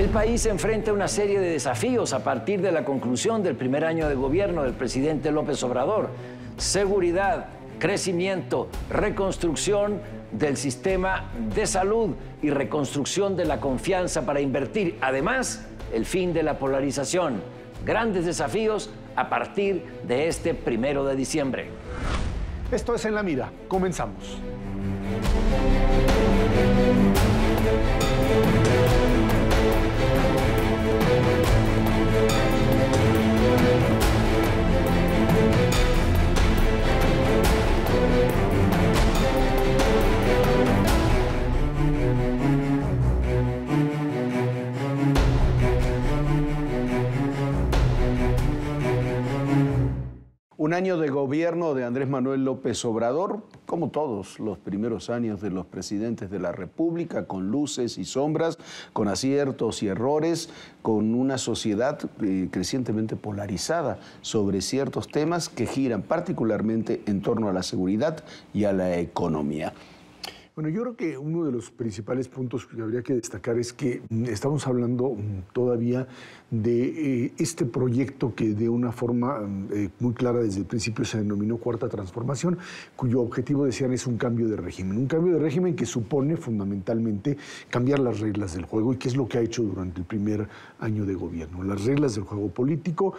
El país enfrenta una serie de desafíos a partir de la conclusión del primer año de gobierno del presidente López Obrador. Seguridad, crecimiento, reconstrucción del sistema de salud y reconstrucción de la confianza para invertir. Además, el fin de la polarización. Grandes desafíos a partir de este primero de diciembre. Esto es En la Mira. Comenzamos. Año de gobierno de Andrés Manuel López Obrador, como todos los primeros años de los presidentes de la República, con luces y sombras, con aciertos y errores, con una sociedad eh, crecientemente polarizada sobre ciertos temas que giran particularmente en torno a la seguridad y a la economía. Bueno, yo creo que uno de los principales puntos que habría que destacar es que mm, estamos hablando mm, todavía de eh, este proyecto que de una forma mm, eh, muy clara desde el principio se denominó Cuarta Transformación, cuyo objetivo, decían, es un cambio de régimen. Un cambio de régimen que supone fundamentalmente cambiar las reglas del juego y qué es lo que ha hecho durante el primer año de gobierno. Las reglas del juego político,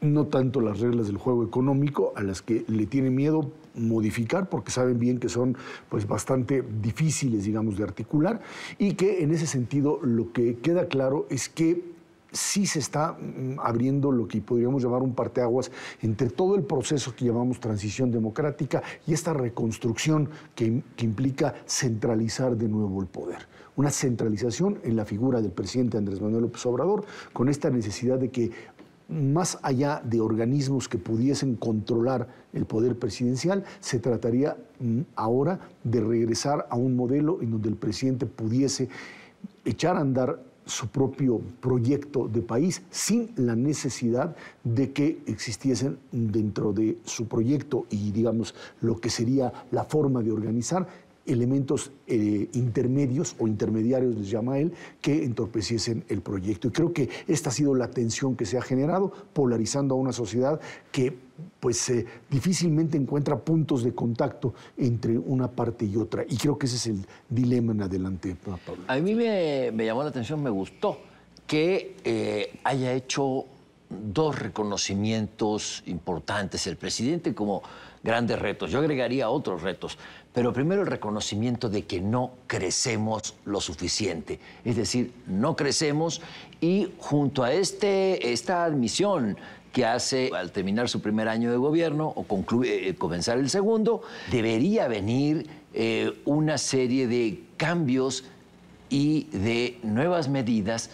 no tanto las reglas del juego económico, a las que le tiene miedo modificar porque saben bien que son pues bastante difíciles, digamos, de articular y que en ese sentido lo que queda claro es que sí se está mm, abriendo lo que podríamos llamar un parteaguas entre todo el proceso que llamamos transición democrática y esta reconstrucción que, que, implica centralizar de nuevo el poder. Una centralización en la figura del presidente Andrés Manuel López Obrador con esta necesidad de que más allá de organismos que pudiesen controlar el poder presidencial, se trataría mm, ahora de regresar a un modelo en donde el presidente pudiese echar a andar su propio proyecto de país sin la necesidad de que existiesen dentro de su proyecto y digamos lo que sería la forma de organizar elementos eh, intermedios o intermediarios, les llama él, que entorpeciesen el proyecto. Y creo que esta ha sido la tensión que se ha generado, polarizando a una sociedad que pues eh, difícilmente encuentra puntos de contacto entre una parte y otra. Y creo que ese es el dilema en adelante, Pablo. A mí me, llamó la atención, me gustó que eh, haya hecho dos reconocimientos importantes el presidente como grandes retos. Yo agregaría otros retos. Pero primero el reconocimiento de que no crecemos lo suficiente. Es decir, no crecemos y junto a este, esta admisión que hace al terminar su primer año de gobierno o concluye, eh, comenzar el segundo, debería venir eh, una serie de cambios y de nuevas medidas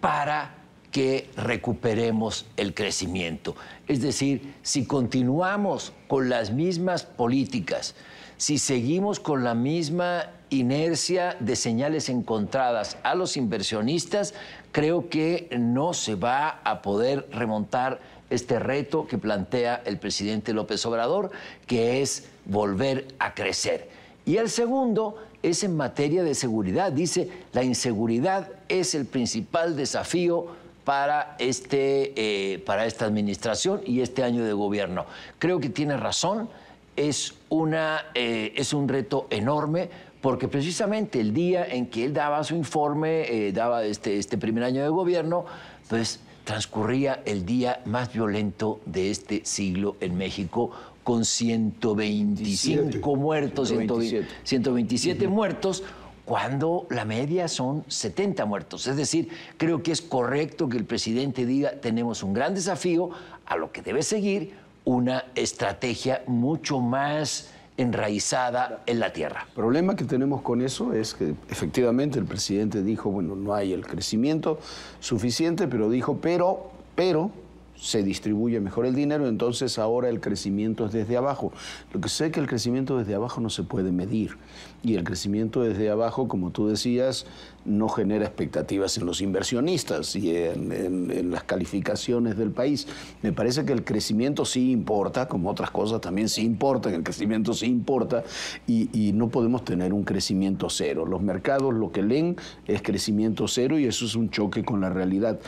para que recuperemos el crecimiento. Es decir, si continuamos con las mismas políticas, si seguimos con la misma inercia de señales encontradas a los inversionistas, creo que no se va a poder remontar este reto que plantea el presidente López Obrador, que es volver a crecer. Y el segundo es en materia de seguridad. Dice, la inseguridad es el principal desafío para, este, eh, para esta administración y este año de gobierno. Creo que tiene razón. Es, una, eh, es un reto enorme porque precisamente el día en que él daba su informe, eh, daba este, este primer año de gobierno, pues transcurría el día más violento de este siglo en México, con 125 muertos, 127, 127 muertos, cuando la media son 70 muertos. Es decir, creo que es correcto que el presidente diga, tenemos un gran desafío, a lo que debe seguir una estrategia mucho más enraizada en la tierra. El problema que tenemos con eso es que efectivamente el presidente dijo, bueno, no hay el crecimiento suficiente, pero dijo, pero, pero, se distribuye mejor el dinero, entonces ahora el crecimiento es desde abajo. Lo que sé es que el crecimiento desde abajo no se puede medir y el crecimiento desde abajo, como tú decías, no genera expectativas en los inversionistas y en, las calificaciones del país. Me parece que el crecimiento sí importa, como otras cosas también sí importan, el crecimiento sí importa y, y no podemos tener un crecimiento cero. Los mercados lo que leen es crecimiento cero y eso es un choque con la realidad.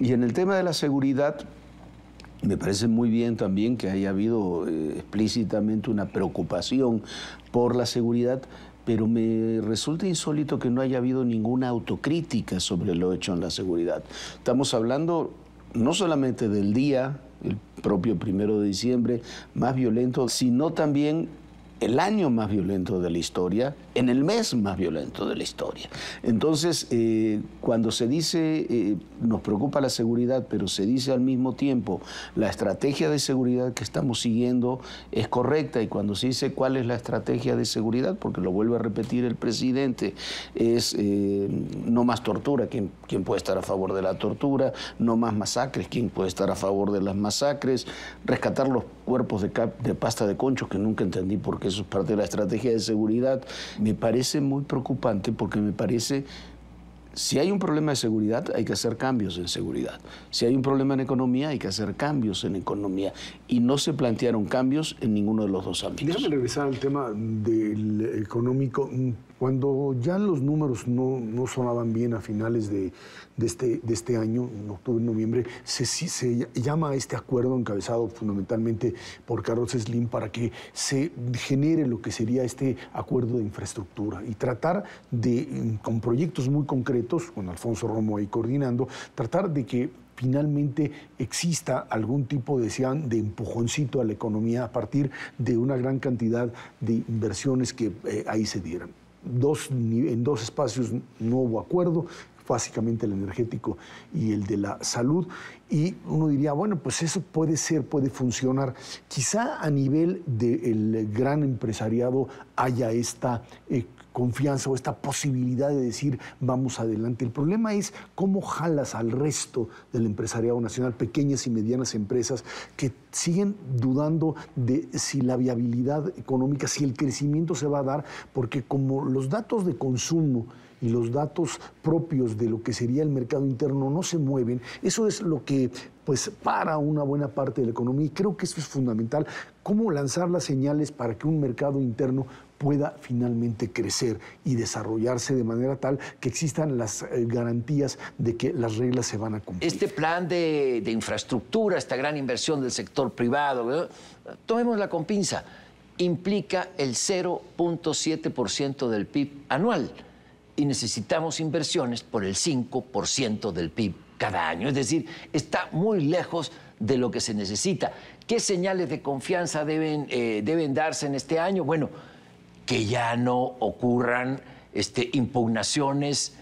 Y en el tema de la seguridad, me parece muy bien también que haya habido eh, explícitamente una preocupación por la seguridad, pero me resulta insólito que no haya habido ninguna autocrítica sobre lo hecho en la seguridad. Estamos hablando no solamente del día, el propio primero de diciembre, más violento, sino también el año más violento de la historia, en el mes más violento de la historia. Entonces, eh, cuando se dice, eh, nos preocupa la seguridad, pero se dice al mismo tiempo, la estrategia de seguridad que estamos siguiendo es correcta, y cuando se dice cuál es la estrategia de seguridad, porque lo vuelve a repetir el presidente, es eh, no más tortura, ¿quién, ¿quién puede estar a favor de la tortura? No más masacres, ¿quién puede estar a favor de las masacres? Rescatar los cuerpos de, de pasta de conchos, que nunca entendí por qué eso es parte de la estrategia de seguridad, me parece muy preocupante porque me parece si hay un problema de seguridad, hay que hacer cambios en seguridad. Si hay un problema en economía, hay que hacer cambios en economía. Y no se plantearon cambios en ninguno de los dos ámbitos. Déjame regresar al tema del económico. Cuando ya los números no, no sonaban bien a finales de, este, de este año, en octubre, noviembre, se, llama a este acuerdo encabezado fundamentalmente por Carlos Slim para que se genere lo que sería este acuerdo de infraestructura y tratar de, con proyectos muy concretos, con Alfonso Romo ahí coordinando, tratar de que finalmente exista algún tipo, decían, de empujoncito a la economía a partir de una gran cantidad de inversiones que eh, ahí se dieran dos, en dos espacios no hubo acuerdo, básicamente el energético y el de la salud. Y uno diría, bueno, pues eso puede ser, puede funcionar. Quizá a nivel del gran empresariado haya esta eh, confianza o esta posibilidad de decir vamos adelante. El problema es cómo jalas al resto del empresariado nacional, pequeñas y medianas empresas que siguen dudando de si la viabilidad económica, si el crecimiento se va a dar, porque como los datos de consumo y los datos propios de lo que sería el mercado interno no se mueven, eso es lo que pues para una buena parte de la economía y creo que eso es fundamental, cómo lanzar las señales para que un mercado interno pueda finalmente crecer y desarrollarse de manera tal que existan las eh, garantías de que las reglas se van a cumplir. Este plan de, infraestructura, esta gran inversión del sector privado, tomémosla con pinza, implica el 0.7% del PIB anual y necesitamos inversiones por el 5% del PIB cada año. Es decir, está muy lejos de lo que se necesita. ¿Qué señales de confianza deben, eh, deben darse en este año? Bueno, que ya no ocurran este, impugnaciones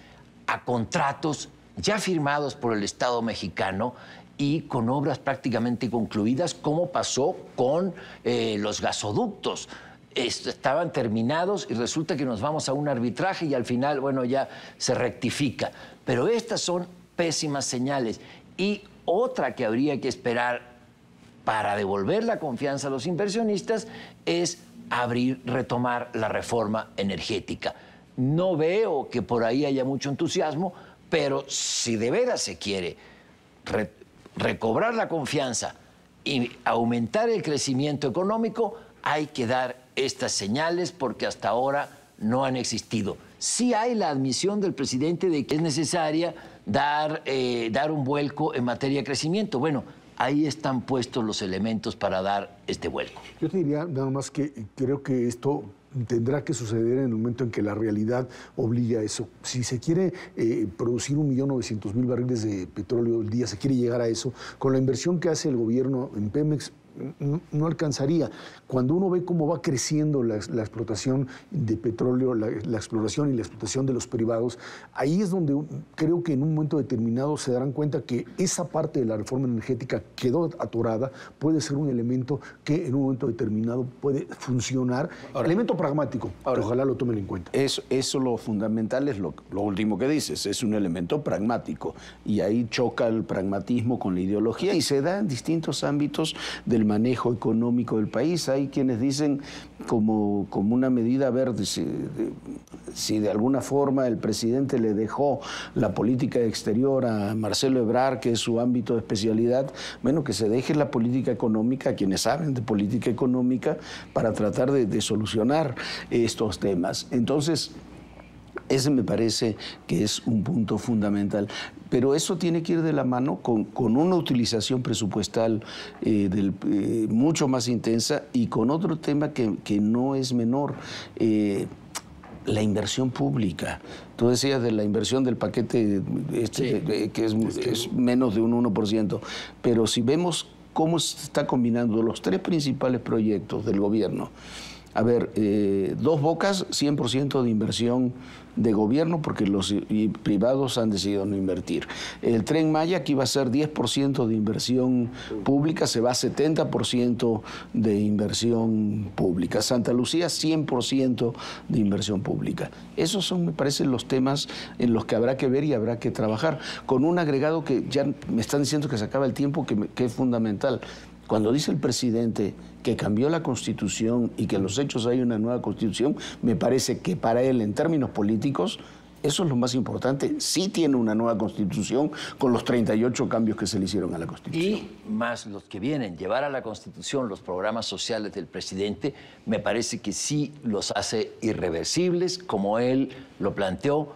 a contratos ya firmados por el Estado mexicano y con obras prácticamente concluidas, como pasó con eh, los gasoductos. estaban terminados y resulta que nos vamos a un arbitraje y al final, bueno, ya se rectifica. Pero estas son pésimas señales. Y otra que habría que esperar para devolver la confianza a los inversionistas es abrir, retomar la reforma energética. No veo que por ahí haya mucho entusiasmo, pero si de veras se quiere recobrar la confianza y aumentar el crecimiento económico, hay que dar estas señales porque hasta ahora no han existido. Sí hay la admisión del presidente de que es necesaria dar, eh, dar un vuelco en materia de crecimiento. Bueno, ahí están puestos los elementos para dar este vuelco. Yo te diría nada más que creo que esto tendrá que suceder en el momento en que la realidad obliga a eso. Si se quiere eh, producir un millón novecientos mil barriles de petróleo al día, se quiere llegar a eso, con la inversión que hace el gobierno en Pemex, no, alcanzaría. Cuando uno ve cómo va creciendo la, explotación de petróleo, la, exploración y la explotación de los privados, ahí es donde creo que en un momento determinado se darán cuenta que esa parte de la reforma energética quedó atorada, puede ser un elemento que en un momento determinado puede funcionar. elemento pragmático. ojalá lo tomen en cuenta. Eso, eso lo fundamental es lo, lo, último que dices, es un elemento pragmático. Y ahí choca el pragmatismo con la ideología y se da en distintos ámbitos del manejo económico del país. Hay quienes dicen como, como una medida verde, si, de, si de alguna forma el presidente le dejó la política exterior a Marcelo Ebrard, que es su ámbito de especialidad, bueno, que se deje la política económica, quienes saben de política económica, para tratar de solucionar estos temas. Entonces, ese me parece que es un punto fundamental. Pero eso tiene que ir de la mano con, con una utilización presupuestal eh, del, eh, mucho más intensa y con otro tema que, que no es menor. Eh, la inversión pública. Tú decías de la inversión del paquete este, sí. que es, es, menos de un 1%, pero si vemos cómo se está combinando los tres principales proyectos del gobierno, a ver, eh, dos bocas, 100% de inversión de gobierno porque los privados han decidido no invertir. El tren Maya, que iba a ser 10% de inversión pública, se va a 70% de inversión pública. Santa Lucía, 100% de inversión pública. Esos son, me parece, los temas en los que habrá que ver y habrá que trabajar. Con un agregado que ya me están diciendo que se acaba el tiempo, que es fundamental. Cuando dice el presidente que cambió la constitución y que en los hechos hay una nueva constitución, me parece que para él, en términos políticos, eso es lo más importante. Sí tiene una nueva constitución con los 38 cambios que se le hicieron a la constitución. Y más los que vienen, llevar a la constitución los programas sociales del presidente, me parece que sí los hace irreversibles, como él lo planteó.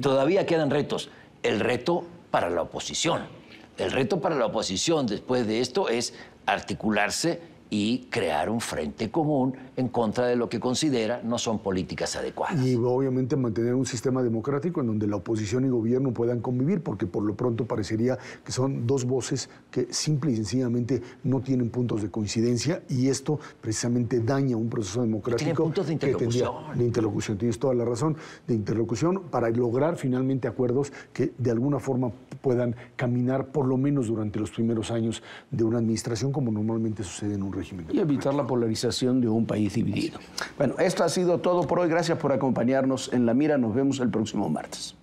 Todavía quedan retos. El reto para la oposición. El reto para la oposición después de esto es articularse y crear un frente común en contra de lo que considera no son políticas adecuadas. Y obviamente mantener un sistema democrático en donde la oposición y gobierno puedan convivir, porque por lo pronto parecería que son dos voces que simple y sencillamente no tienen puntos de coincidencia y esto precisamente daña un proceso democrático. Tiene puntos de interlocución. Tendría, de interlocución, tienes toda la razón, de interlocución para lograr finalmente acuerdos que de alguna forma puedan caminar por lo menos durante los primeros años de una administración como normalmente sucede en un Y evitar la polarización de un país dividido. Bueno, esto ha sido todo por hoy. Gracias por acompañarnos en La Mira. Nos vemos el próximo martes.